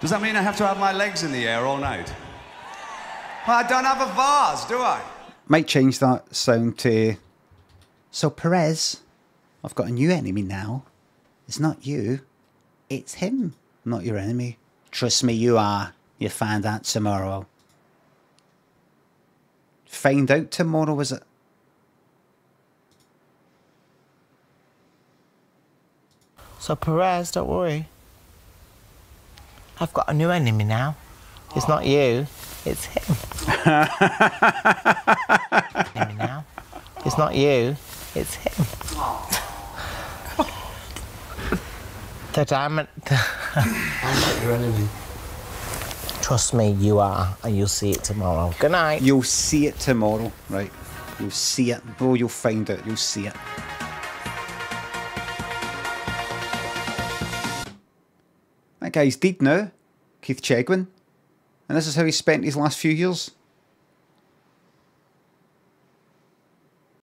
Does that mean I have to have my legs in the air all night? I don't have a vase, do I? Might change that sound to. So, Perez, I've got a new enemy now. It's not you, it's him, not your enemy. Trust me, you are. You'll find out tomorrow. Find out tomorrow, was it? So Perez, don't worry. I've got a new enemy now. It's not you, it's him. enemy now. It's not you, it's him. the diamond. I'm not your enemy. Trust me, you are, and you'll see it tomorrow. Good night. You'll see it tomorrow, right? You'll see it. Bro, you'll find it. You'll see it. That guy's dead now, Keith Chegwin. And this is how he spent his last few years.